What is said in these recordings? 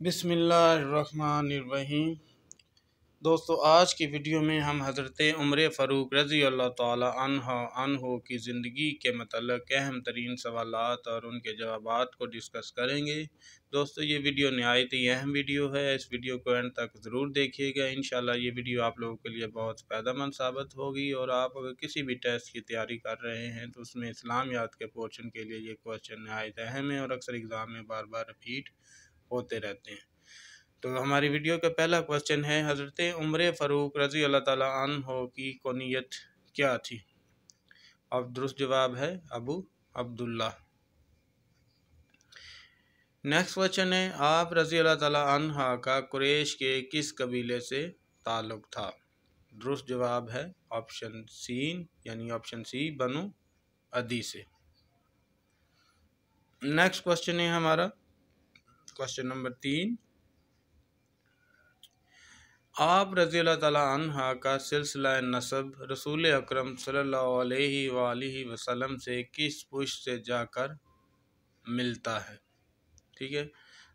बिसमीम दोस्तों, आज की वीडियो में हम हज़रत उम्र फ़ारूक रज़ी अल्लाह तहो की ज़िंदगी के मतलब अहम तरीन सवाल और उनके जवाब को डिस्कस करेंगे। दोस्तों, ये वीडियो नहायत ही अहम वीडियो है। इस वीडियो को एंड तक ज़रूर देखिएगा। इन ये वीडियो आप लोगों के लिए बहुत फ़ायदा साबित होगी और आप अगर किसी भी टेस्ट की तैयारी कर रहे हैं तो उसमें इस्लाम याद के पोर्शन के लिए ये क्वेश्चन नहायत अहम है और अक्सर एग्ज़ाम में बार बार रिपीट होते रहते हैं। तो हमारी वीडियो का पहला क्वेश्चन है, हज़रत उम्र फ़ारूक रज़ी अल्लाह तन हो की कोनीत क्या थी? अब दुरुस्त जवाब है, अबू अब्दुल्ला नेक्स्ट क्वेश्चन है, आप रज़ी अल्लाह तहा का कुरेश के किस कबीले से ताल्लुक़ था? दुरुस्त जवाब है ऑप्शन सी यानी ऑप्शन सी बनु अदी से। नेक्स्ट क्वेश्चन है हमारा क्वेश्चन नंबर तीन। आप रज़ी तहा का सिलसिला नसब रसूल अकरम सल्लल्लाहु वसल्लम से किस पुश से जाकर मिलता है? ठीक है?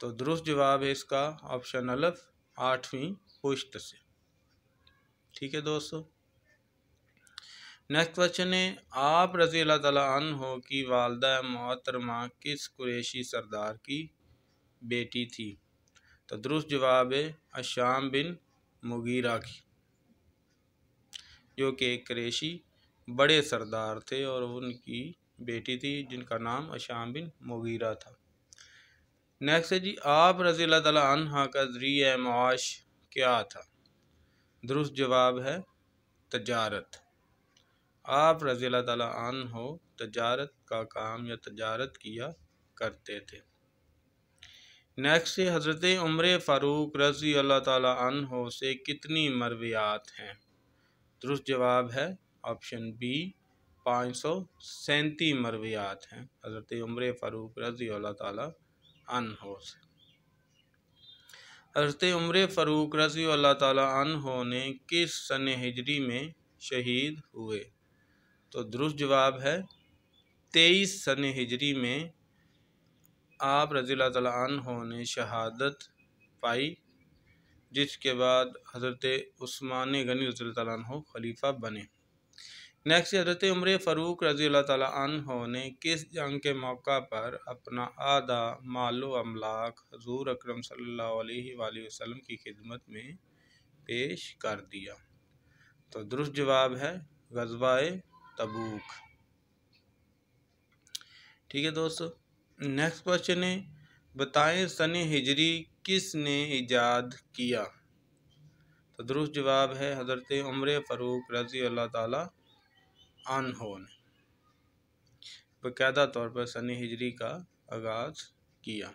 तो दुरुस्त जवाब है इसका ऑप्शन अलफ, आठवीं पुश्त से। ठीक है दोस्तों? नेक्स्ट क्वेश्चन है, आप रज़ी हो कि वालदा मोहतरमा किस कुरेशी सरदार की बेटी थी। तो दुरुस्त जवाब है अशाम बिन मुगीरा की। जो कि एक क्रेशी, बड़े सरदार थे और उनकी बेटी थी, जिनका नाम अशाम बिन मुगीरा था। नेक्स्ट है जी, आप रज़ी तहा का ज़रिए माश क्या था? दुरुस्त जवाब है, तजारत। आप रज़ी तहा हो तजारत का काम या तजारत किया करते थे। नेक्स्ट हज़रत उम्र फ़ारूक रज़ी अल्लाह तहो से कितनी मरवियात हैं? दुरुस्त जवाब है ऑप्शन बी पाँच सौ सैंती मरवियात हैं हज़रत उम्र फ़ारूक रज़ी अल्लाह तहो से। हज़रत उम्र फ़ारूक रज़ी अल्लाह तहो ने किस सन हिजरी में शहीद हुए? तो दुरुस्त जवाब है, तेईस सन हिजरी में आप रज़ी ने शहादत पाई, जिसके बाद हज़रत उस्मान गनी रज़ी खलीफा बने। नेक्स्ट हज़रत उम्र फ़ारूक रज़ी अल्लाह ने किस जंग के मौका पर अपना आधा मालो अमलाक हजूर अक्रम अलैहि की खिदमत में पेश कर दिया। तो दुरुस्त जवाब है, गजबाए तबूक। ठीक है दोस्तों नेक्स्ट क्वेश्चन है, बताएँ सन हिजरी किस ने ईजाद किया? तो दुरुस्त जवाब है हज़रत उम्र फ़ारूक रज़ी अल्लाह ताला हो ने। बाकायदा तौर पर सन हिजरी का आगाज़ किया।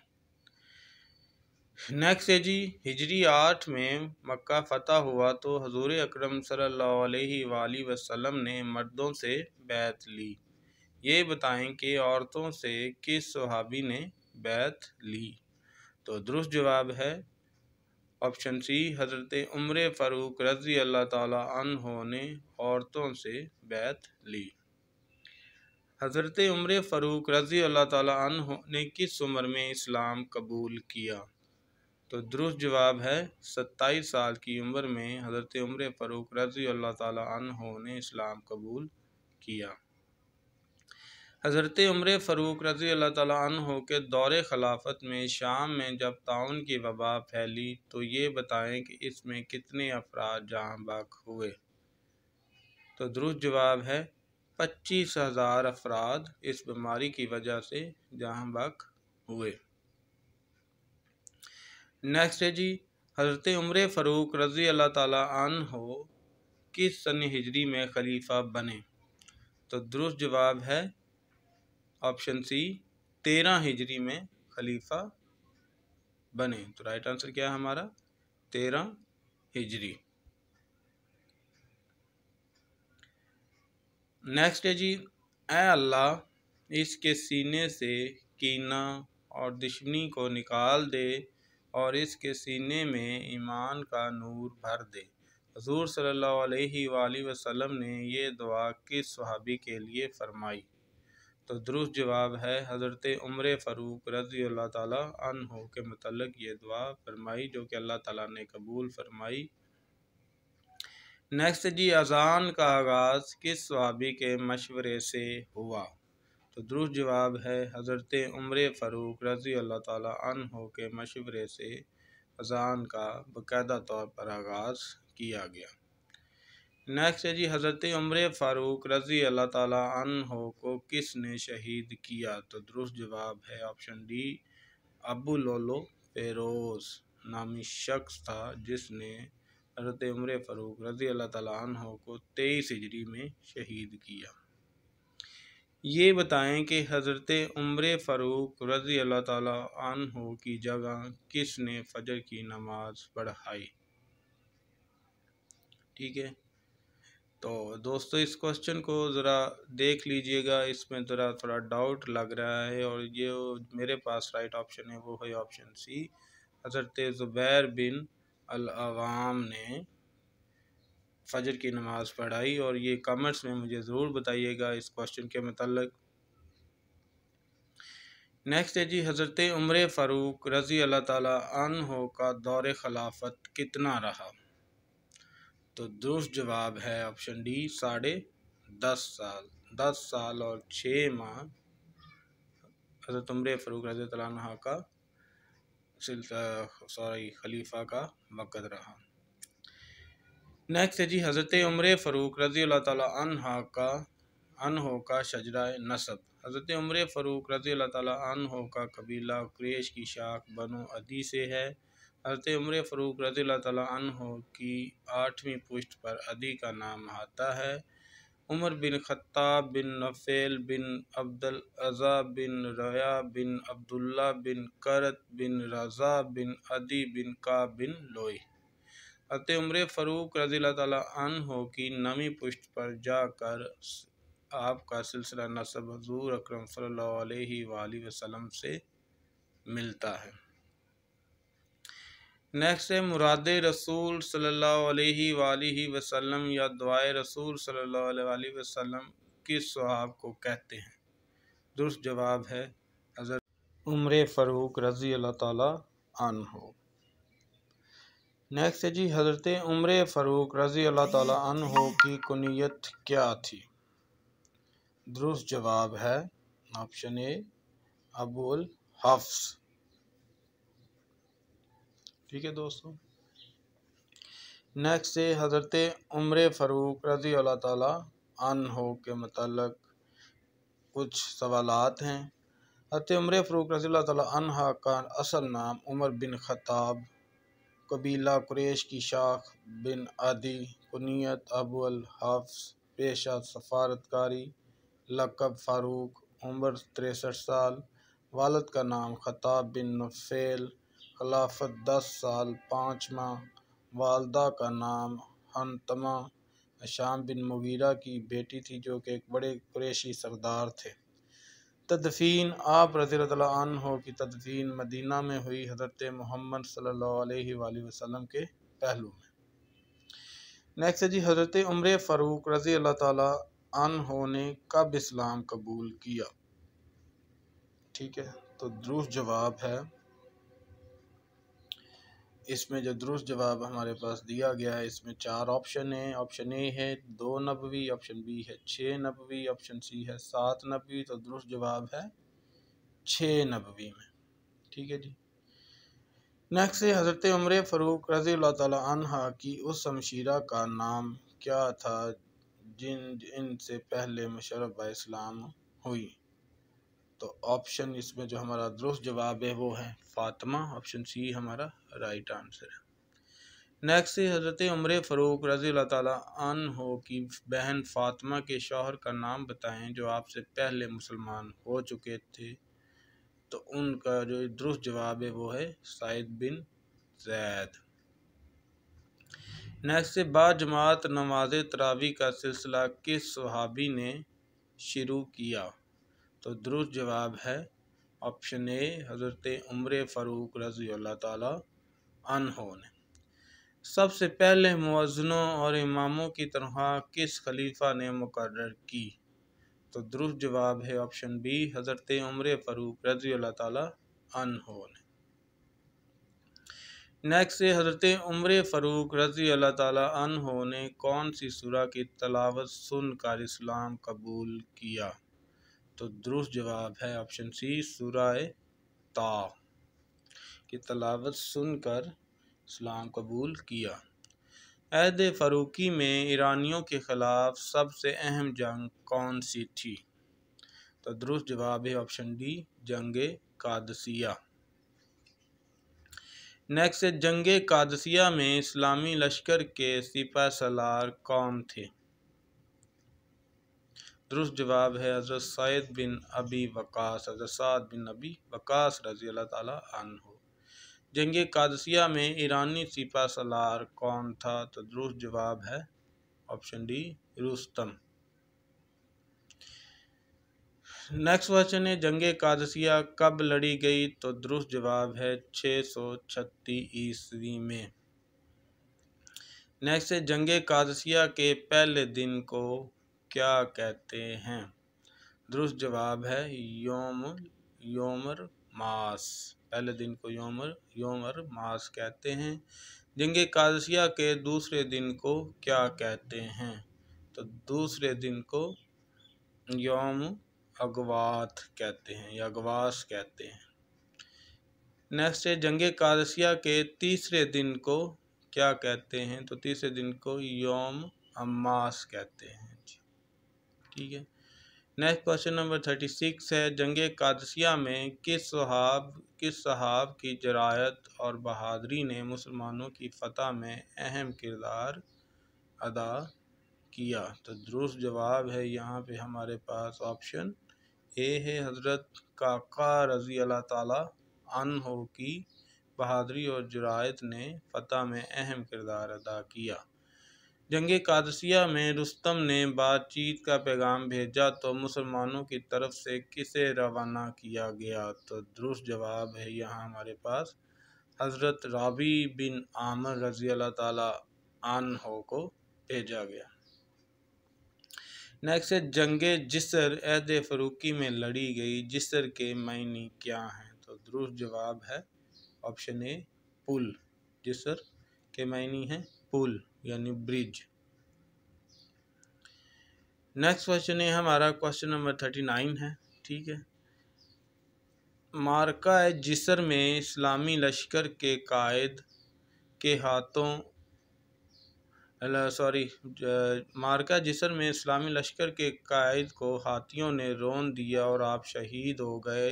नेक्स्ट है जी, हिजरी आठ में मक्का फ़तह हुआ तो हजूर अकरम सल्लल्लाहु अलैहि वसल्लम ने मर्दों से बैत ली। ये बताएँ कि औरतों से किस सहाबी ने बैत ली? तो दुरुस्त जवाब है, ऑप्शन सी, हज़रत उम्र फ़ारूक रज़ी अल्लाह तहो ने औरतों से बैत ली। हज़रत उम्र फ़ारूक रज़ी अल्लाह तहो ने किस उम्र में इस्लाम कबूल किया? तो दुरुस्त जवाब है, सत्ताईस साल की उम्र में हज़रत उम्र फ़ारूक रज़ी अल्लाह तहो ने इस्लाम कबूल किया। हज़रत उम्र फ़ारूक रज़ी अल्लाह तहो के दौर खिलाफत में शाम में जब ताउन की वबा फैली तो ये बताएँ कि इसमें कितने अफराद जहाँ बाक हुए। तो दुरुस्त जवाब है, पच्चीस हज़ार अफराद इस बीमारी की वजह से जहाँ बाक हुए। नेक्स्ट है जी, हज़रत उम्र फ़ारूक रज़ी अल्लाह तहो किस सन हिजरी में खलीफा बने? तो दुरुस्त जवाब है ऑप्शन सी, तेरह हिजरी में खलीफा बने। तो राइट आंसर क्या है हमारा? तेरह हिजरी। नेक्स्ट है जी ए अल्लाह, इसके सीने से कीना और दुश्मनी को निकाल दे और इसके सीने में ईमान का नूर भर दे। हजूर सल्लल्लाहु अलैहि ने ये दुआ किस सहाबी के लिए फ़रमाई? तो दुरुस्त जवाब है, हज़रत उम्र फ़ारूक रज़ी अल्लाह ताला हो के मतलब ये दुआ फरमाई, जो कि अल्लाह ताला ने कबूल फरमाई। नेक्स्ट जी, अज़ान का आगाज़ किस सवाबी के मशवरे से हुआ? तो दुरुस्त जवाब है, हज़रत उम्र फ़ारूक रज़ी अल्लाह ताला हो के मशवरे से अज़ान का बाकायदा तौर पर आगाज़ किया गया। नेक्स्ट है जी हज़रत उम्र फ़ारूक रज़ी अल्लाह ताला हो को किसने शहीद किया? तो दुरुस्त जवाब है ऑप्शन डी अबू लोलो फेरोज़। नामी शख्स था जिसने हज़रत उम्र फ़ारूक रज़ी अल्लाह ताला हो को तेईस हिजरी में शहीद किया। ये बताएँ कि हज़रत उम्र फ़ारूक रज़ी अल्लाह ताला हो की जगह किसने फ़जर की नमाज़ पढ़ाई? ठीक है। तो दोस्तों, इस क्वेश्चन को ज़रा देख लीजिएगा। इसमें ज़रा थोड़ा डाउट लग रहा है और ये मेरे पास राइट ऑप्शन है, वो है ऑप्शन सी हज़रत ज़ुबैर बिन अल-अवाम ने फजर की नमाज़ पढ़ाई और ये कमेंट्स में मुझे ज़रूर बताइएगा इस क्वेश्चन के मतलब नेक्स्ट है जी, हज़रत उम्र फ़ारूक रज़ी अल्लाह ताला का दौर खिलाफत कितना रहा? तो दुरुस्त जवाब है ऑप्शन डी, साढ़े दस साल। दस साल और छः माह। हज़रत उम्र फ़रूक रज़ी का सॉरी, खलीफा का वक़्त रहा। नेक्स्ट है जी, हज़रत उम्र फ़रूक रज़ी तहा का, अनहो का शजरा नसब। हज़रत उम्र फ़रूक रज़ी अल्लाह तहा का कबीला, क्रेश की शाख बनो अदी से है। हज़रत उम्र फ़रूक रज़ी तहो की आठवीं पुष्ट पर अदी का नाम आता है। उमर बिन ख़त्ताब बिन नफ़ेल बिन अब्दुल अज़ा बिन रया बिन अब्दुल्ला बिन करत बिन रज़ा बिन अदी बिन का बिन लोई। हज़रत उम्र फ़रूक रज़ी तहो की नवी पुष्ट पर जाकर आपका सिलसिला नसब हजूर अक्रम अलैहि वसल्लम से मिलता है। नेक्स्ट है, मुराद रसूल सल्लल्लाहु अलैहि वसल्लम या दुआए रसूल सल्लल्लाहु अलैहि वसल्लम किस सहाब को कहते हैं। दुरुस्त जवाब है, हज़रत उम्र फ़ारूक रज़ी अल्लाह ताला हो नेक्स्ट है जी, हज़रत उम्र फ़ारूक रज़ी अल्लाह ताला हो की कुनीत क्या थी? दुरुस्त जवाब है, ऑप्शन ए, अबुल हफ्स। ठीक है दोस्तों। नेक्स्ट है हज़रत उम्र फ़ारूक रज़ी अल्लाह ताला हो के मतलब कुछ सवालात हैं। हज़रत उम्र फ़ारूक रज़ी अल्लाह ताला का असल नाम उमर बिन ख़ताब कबीला कुरेश की शाख बिन आदि कुनीत अबुल हाफ्स पेशा सफारतकारी, लकब फ़ारूक, उम्र तिरसठ साल, वालद का नाम ख़ताब बिन नफ़ेल खिलाफत दस साल, पाँच माह वालदा का नाम हनतमा शाम बिन मुगीरा की बेटी थी जो कि एक बड़े कुरेशी सरदार थे। तदफीन, आप रज़ी हो की तदफीन मदीना में हुई हज़रत मोहम्मद सल्लल्लाहु अलैहि वसल्लम के पहलू में। नेक्स्ट जी, हज़रत उम्र फ़ारूक रज़ी अल्लाह हो ने कब इस्लाम कबूल किया? ठीक है तो दुरुस्त जवाब है इसमें जो दुरुस्त जवाब हमारे पास दिया गया है, इसमें चार ऑप्शन है। ऑप्शन ए है, दो नबवी ऑप्शन बी है छः नबवी ऑप्शन सी है, सात नबवी तो दुरुस्त जवाब है छः नबवी में। ठीक है जी। नेक्स्ट है, हज़रत उम्र फ़रूक रज़ी तहा की उस शमशीरा का नाम क्या था, जिन इनसे पहले मुशरफ इस्लाम हुई? तो ऑप्शन इसमें जो हमारा दुरुस्त जवाब है वो है फ़ातिमा ऑप्शन सी हमारा राइट आंसर है। नेक्स्ट हज़रत उम्र फ़रूक रज़ी अन हो की बहन फ़ातिमा के शौहर का नाम बताएँ, जो आपसे पहले मुसलमान हो चुके थे। तो उनका जो दुरुस्त जवाब है वो है साइद बिन जैद। नेक्स्ट बाद जमात नमाज़ तरावी का सिलसिला किस सहाबी ने शुरू किया? तो दुरुस्त जवाब है ऑप्शन ए, हज़रत उम्र फ़ारूक रज़ी अल्लाह ताला ने। सबसे पहले मुअज्जनों और इमामों की तरह किस खलीफा ने मुकर की? तो दुरुस्त जवाब है ऑप्शन बी, हज़रत उम्र फ़रूक रज़ी अल्लाह अनहो ने। नेक्स्ट है, हज़रत उम्र फ़रूक रज़ी अल्लाह अनहो ने कौन सी सूरा की तलावत सुन कर इस्लाम कबूल किया? तो दुरुस्त जवाब है ऑप्शन सी सूरा ता, की तलावत सुनकर इस्लाम कबूल किया। अहद फ़रूकी में ईरानियों के ख़िलाफ़ सबसे अहम जंग कौन सी थी? तो दुरुस्त जवाब है ऑप्शन डी, जंग कादसिया। नेक्स्ट, जंग कादसिया में इस्लामी लश्कर के सिपा सलार कौन थे? दुरुस्त जवाब है हज़रत सैद बिन अबी वकास, हज़रत साद बिन अबी वकास रज़ी अल्लाह ताला हो जंग कादसिया में ईरानी सिपा सलार कौन था? तो दुरुस्त जवाब है option D Rustam. Next question है जंग कादसिया कब लड़ी गई? तो दुरुस्त जवाब है छः सौ छत्तीस ईस्वी में। नेक्स्ट है जंग कादसिया के पहले दिन को क्या कहते हैं? दुरुस्त जवाब है योम, योमर मास। पहले दिन को योमर योमर मास कहते हैं। जंग कादसिया के दूसरे दिन को क्या कहते हैं? तो दूसरे दिन को योम अगवात कहते हैं या अगवास कहते हैं। नेक्स्ट है, जंग कादसिया के तीसरे दिन को क्या कहते हैं? तो तीसरे दिन को योम अम्मास कहते हैं। ठीक है। Next question number thirty six है। जंग कादसिया में किस सहाब किस सहाब की जरायत और बहादरी ने मुसलमानों की फतह में अहम किरदार अदा किया? तो दुरुस्त जवाब है यहाँ पे हमारे पास ऑप्शन ए है हज़रत काका रज़ी अल्लाह ताला हो की बहादरी और जरायत ने फ़तह में अहम किरदार अदा किया। जंग कादसिया में रुस्तम ने बातचीत का पैगाम भेजा तो मुसलमानों की तरफ़ से किसे रवाना किया गया? तो दुरुस्त जवाब है यहाँ हमारे पास हज़रत राबी बिन आमर रज़ी अल्लाह ताला हो को भेजा गया। नेक्स्ट है, जंग जिसर अहद फ़रूकी में लड़ी गई। जिसर के मायने क्या हैं? तो दुरुस्त जवाब है ऑप्शन ए पुल। जिसर के मायने हैं पुल। यानी ब्रिज। नेक्स्ट क्वेश्चन है, हमारा क्वेश्चन नंबर थर्टी नाइन है, ठीक है? मार्का जिसर में इस्लामी लश्कर के कायद के हाथों सॉरी मार्का जिसर में इस्लामी लश्कर के कायद को हाथियों ने रोन दिया और आप शहीद हो गए।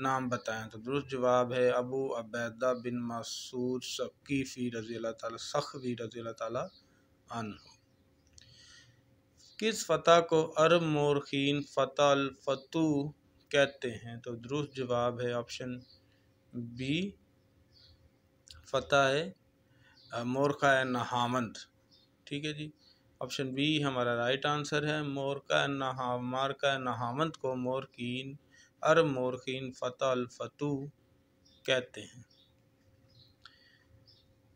नाम बताएँ। तो दुरुस्त जवाब है अबू अबैदा बिन मसूद सकीफ़ी रज़ी अल्लाह सखवी रज़ी अल्लाह किस फ़तह को अरब मोरखीन फ़तल फ़तू कहते हैं? तो दुरुस्त जवाब है ऑप्शन बी, फ़तह है मोरखा नहामंद। ठीक है जी? ऑप्शन बी, हमारा राइट आंसर है मोर का नहा मार का नहामंत को मोरकीन अरब मोरखीन फ़तू कहते हैं।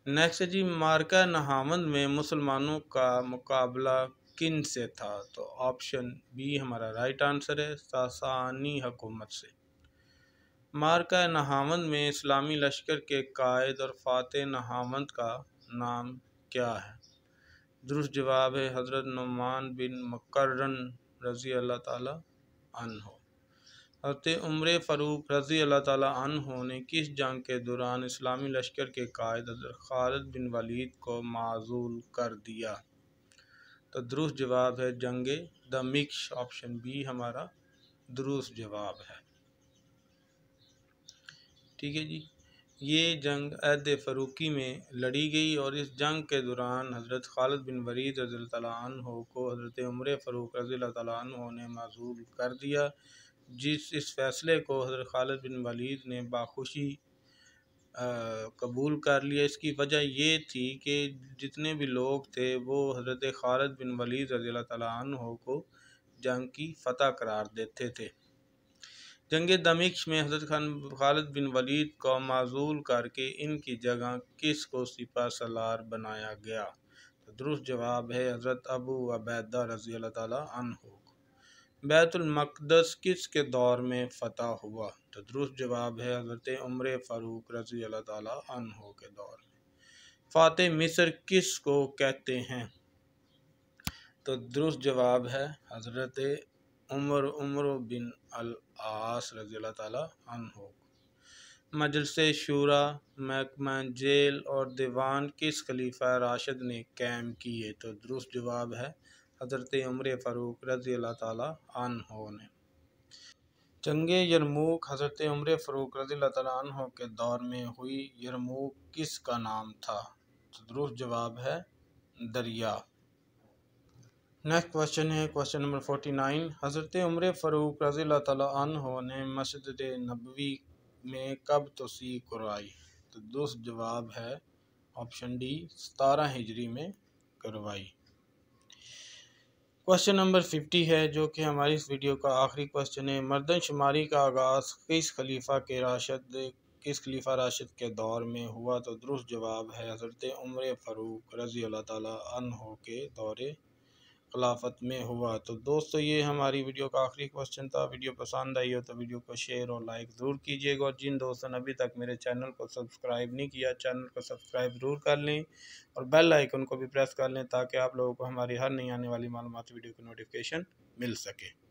नेक्स्ट जी, मारका नहामंद में मुसलमानों का मुकाबला किन से था? तो ऑप्शन बी हमारा राइट आंसर है, सासानी हुकूमत से। मारका नहामंद में इस्लामी लश्कर के कायद और फ़ातह नहामंद का नाम क्या है? दुरुस्त जवाब है, हज़रत नुमान बिन मकर्रन रज़ी अल्लाह ताला हो हज़रत उम्र फ़रूक रज़ी अल्लाह ताला हो ने किस जंग के दौरान इस्लामी लश्कर के कायद खालिद बिन वलीद को माजूल कर दिया? तो दुरुस्त जवाब है जंग दमिक्स ऑप्शन बी हमारा दुरुस्त जवाब है। ठीक है जी, ये जंग अहद फ़रूकी में लड़ी गई और इस जंग के दौरान हज़रत खालद बिन वरीद रज़ी तहो को हज़रत उम्र फ़रूक रज़ी तहो ने माजूल कर दिया। जिस, इस फैसले को हज़रत खालिद बिन वलीद ने बाखुशी कबूल कर लिया। इसकी वजह ये थी कि जितने भी लोग थे, वो हज़रत खालिद बिन वलीद रज़ी तहो को जंग की फ़तह करार देते थे। जंग दमिश्क में हज़रत खान, खालिद बिन वलीद को माजूल करके इनकी जगह किस को सिपा सलार बनाया गया? तो दुरुस्त जवाब है हज़रत अबू अबैदा रज़ी अल्लाह तहो बैतुलमक़दस किस के दौर में फ़तह हुआ? तो दुरुस्त जवाब है हज़रत उम्र फ़ारूक रज़ी अल्लाह के दौर में। फ़ातह मिस्र किस को कहते हैं? तो दुरुस्त जवाब है हज़रत उमर उमर बिन अल आस रज़ी अल्लाह मजलस शूरा, महकमा जेल और दीवान किस खलीफा राशिद ने कैम किए? तो दुरुस्त जवाब है हज़रत उम्र फ़ारूक रज़ी अल्लाह तहो ने। जंग यरमूक हज़रत उम्र फ़ारूक रज़ी अल्लाह के दौर में हुई यरमूक किस का नाम था? तो दुरुस्त जवाब है, दरिया। नेक्स्ट क्वेश्चन है क्वेश्चन नंबर फोर्टी नाइन हज़रत उम्र फ़ारूक रज़ी अल्लाह ने मस्जिद नबवी में कब तोसी करवाई? तो दुरुस्त जवाब है ऑप्शन डी सतारह हिजरी में करवाई। क्वेश्चन नंबर फिफ्टी है, जो कि हमारी इस वीडियो का आखिरी क्वेश्चन है। मर्दन शुमारी का आगाज़ किस खलीफा के राशद, किस खलीफा राशिद के दौर में हुआ? तो दुरुस्त जवाब है हज़रत उम्र फ़ारूक रज़ी अल्लाह तहो के दौरे खिलाफत में हुआ। तो दोस्तों, ये हमारी वीडियो का आखिरी क्वेश्चन था। वीडियो पसंद आई हो तो वीडियो को शेयर और लाइक ज़रूर कीजिएगा। और जिन दोस्तों ने अभी तक मेरे चैनल को सब्सक्राइब नहीं किया चैनल को सब्सक्राइब ज़रूर कर लें और बेल आइकन को भी प्रेस कर लें ताकि आप लोगों को हमारी हर नई आने वाली मालूम वीडियो की नोटिफिकेशन मिल सके।